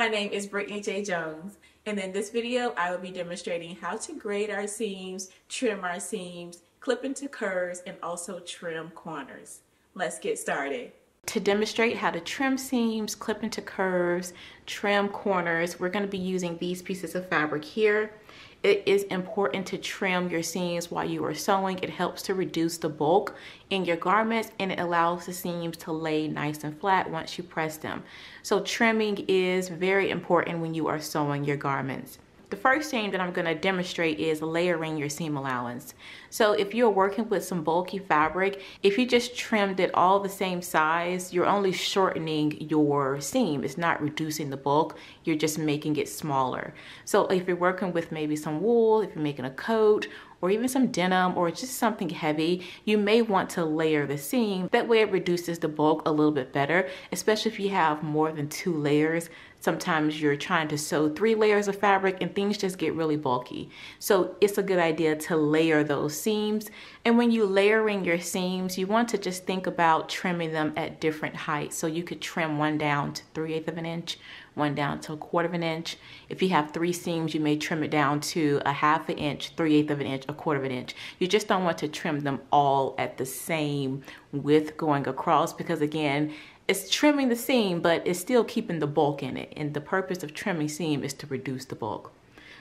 my name is Brittany J. Jones and in this video I will be demonstrating how to grade our seams, trim our seams, clip into curves, and also trim corners. Let's get started. To demonstrate how to trim seams, clip into curves, trim corners, we're going to be using these pieces of fabric here. It is important to trim your seams while you are sewing. It helps to reduce the bulk in your garments and it allows the seams to lay nice and flat once you press them. So trimming is very important when you are sewing your garments. The first thing that I'm going to demonstrate is layering your seam allowance. So if you're working with some bulky fabric, if you just trimmed it all the same size, you're only shortening your seam. It's not reducing the bulk, you're just making it smaller. So if you're working with maybe some wool, if you're making a coat, or even some denim or just something heavy, you may want to layer the seam. That way it reduces the bulk a little bit better, especially if you have more than two layers. Sometimes you're trying to sew three layers of fabric and things just get really bulky. So it's a good idea to layer those seams. And when you layering your seams, you want to just think about trimming them at different heights. So you could trim one down to 3 eighths of an inch, one down to a quarter of an inch. If you have three seams, you may trim it down to a half an inch, 3 eighths of an inch, a quarter of an inch. You just don't want to trim them all at the same width going across because again, it's trimming the seam, but it's still keeping the bulk in it. And the purpose of trimming seam is to reduce the bulk.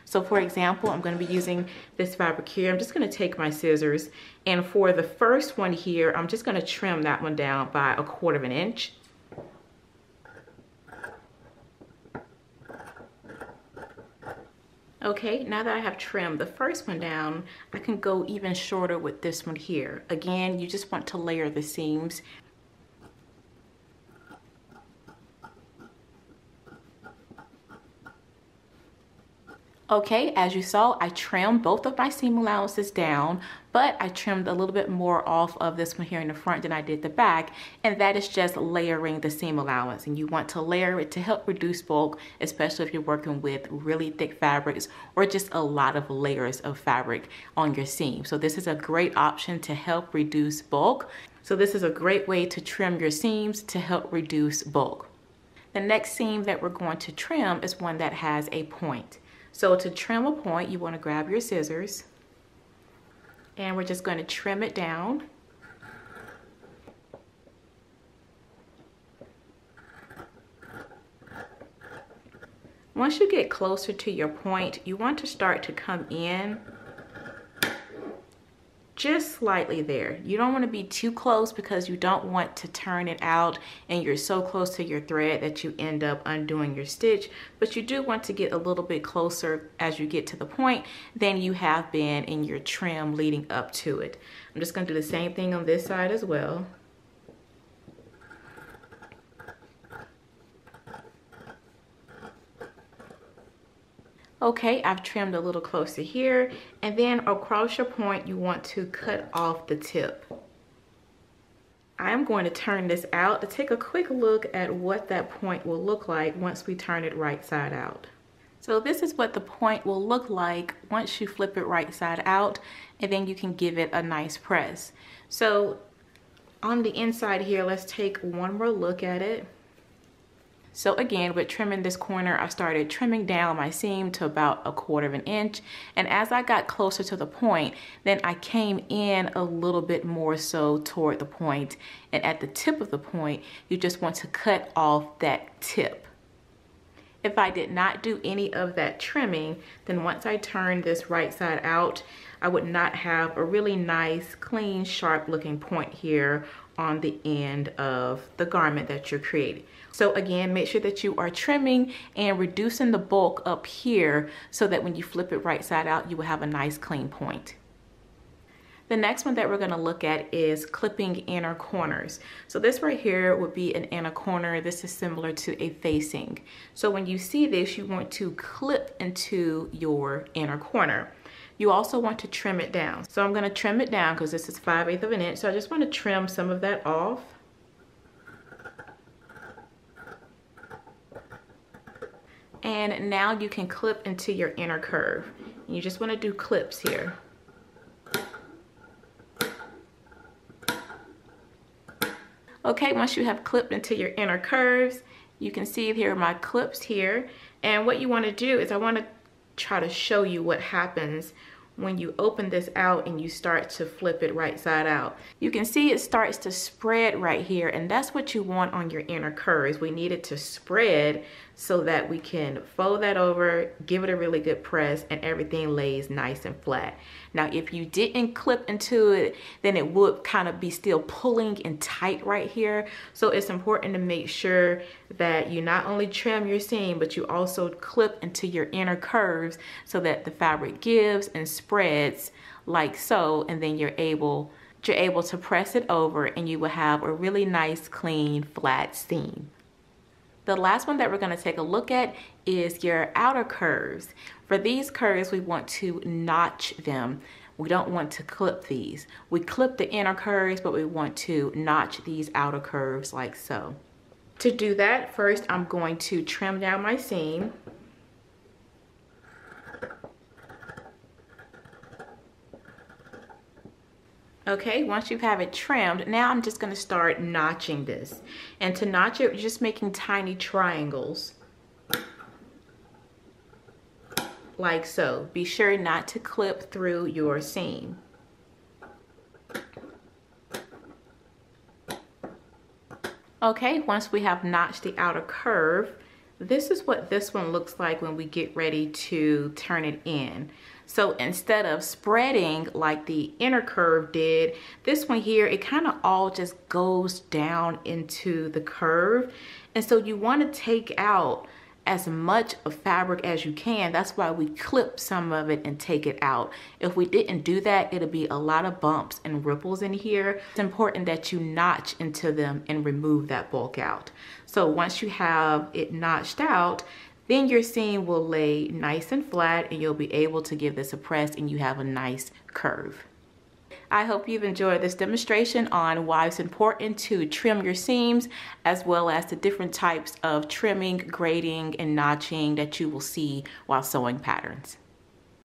So for example, I'm gonna be using this fabric here. I'm just gonna take my scissors and for the first one here, I'm just gonna trim that one down by a quarter of an inch. Okay, now that I have trimmed the first one down, I can go even shorter with this one here. Again, you just want to layer the seams Okay, as you saw, I trimmed both of my seam allowances down, but I trimmed a little bit more off of this one here in the front than I did the back, and that is just layering the seam allowance. And you want to layer it to help reduce bulk, especially if you're working with really thick fabrics or just a lot of layers of fabric on your seam. So this is a great option to help reduce bulk. So this is a great way to trim your seams to help reduce bulk. The next seam that we're going to trim is one that has a point. So to trim a point, you want to grab your scissors and we're just going to trim it down. Once you get closer to your point, you want to start to come in just slightly there. You don't want to be too close because you don't want to turn it out and you're so close to your thread that you end up undoing your stitch. But you do want to get a little bit closer as you get to the point than you have been in your trim leading up to it. I'm just going to do the same thing on this side as well. Okay, I've trimmed a little closer here. And then across your point, you want to cut off the tip. I'm going to turn this out to take a quick look at what that point will look like once we turn it right side out. So this is what the point will look like once you flip it right side out and then you can give it a nice press. So on the inside here, let's take one more look at it. So again, with trimming this corner, I started trimming down my seam to about a quarter of an inch. And as I got closer to the point, then I came in a little bit more so toward the point. And at the tip of the point, you just want to cut off that tip. If I did not do any of that trimming, then once I turn this right side out, I would not have a really nice, clean, sharp looking point here on the end of the garment that you're creating. So again, make sure that you are trimming and reducing the bulk up here so that when you flip it right side out, you will have a nice clean point. The next one that we're gonna look at is clipping inner corners. So this right here would be an inner corner. This is similar to a facing. So when you see this, you want to clip into your inner corner. You also want to trim it down. So I'm gonna trim it down because this is 5 eighths of an inch. So I just wanna trim some of that off. And now you can clip into your inner curve. You just wanna do clips here. Okay, once you have clipped into your inner curves, You can see here my clips here. And what you want to do is I want to try to show you what happens when you open this out and you start to flip it right side out. You can see it starts to spread right here and that's what you want on your inner curves. We need it to spread so that we can fold that over, give it a really good press and everything lays nice and flat. Now, if you didn't clip into it, then it would kind of be still pulling and tight right here. So it's important to make sure that you not only trim your seam, but you also clip into your inner curves so that the fabric gives and spreads like so, and then you're able you're able to press it over and you will have a really nice, clean, flat seam. The last one that we're gonna take a look at is your outer curves. For these curves, we want to notch them. We don't want to clip these. We clip the inner curves, but we want to notch these outer curves like so. To do that, first I'm going to trim down my seam. Okay, once you have it trimmed, now I'm just gonna start notching this. And to notch it, just making tiny triangles. Like so. Be sure not to clip through your seam. Okay, once we have notched the outer curve, this is what this one looks like when we get ready to turn it in. So instead of spreading like the inner curve did, this one here, it kind of all just goes down into the curve. And so you want to take out as much of fabric as you can. That's why we clip some of it and take it out. If we didn't do that, it'll be a lot of bumps and ripples in here. It's important that you notch into them and remove that bulk out. So once you have it notched out, then your seam will lay nice and flat and you'll be able to give this a press and you have a nice curve. I hope you've enjoyed this demonstration on why it's important to trim your seams as well as the different types of trimming, grading, and notching that you will see while sewing patterns.